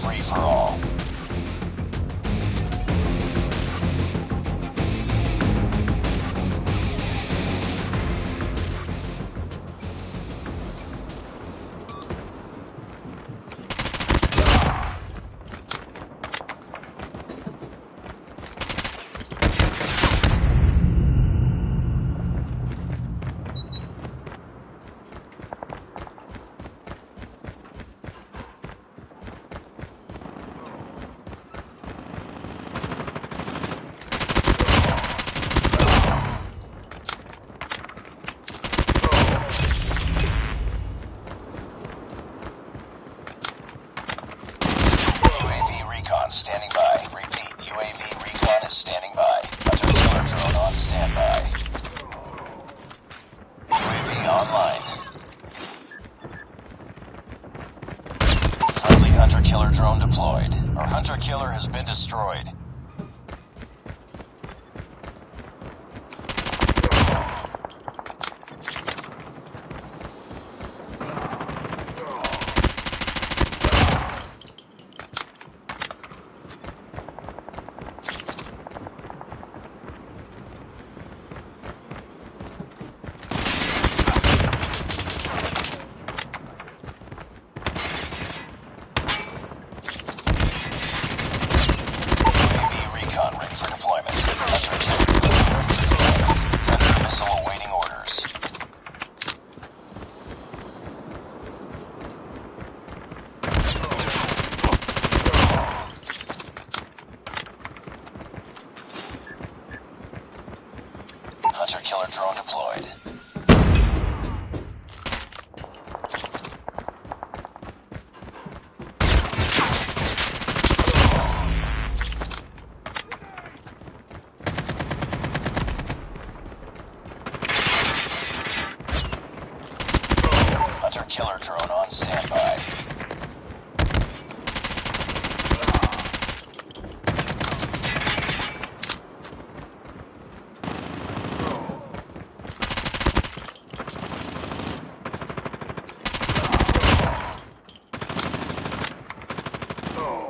Free for all. Killer drone deployed. Our hunter killer has been destroyed. Hunter killer drone deployed. Hunter killer drone on standby. Oh.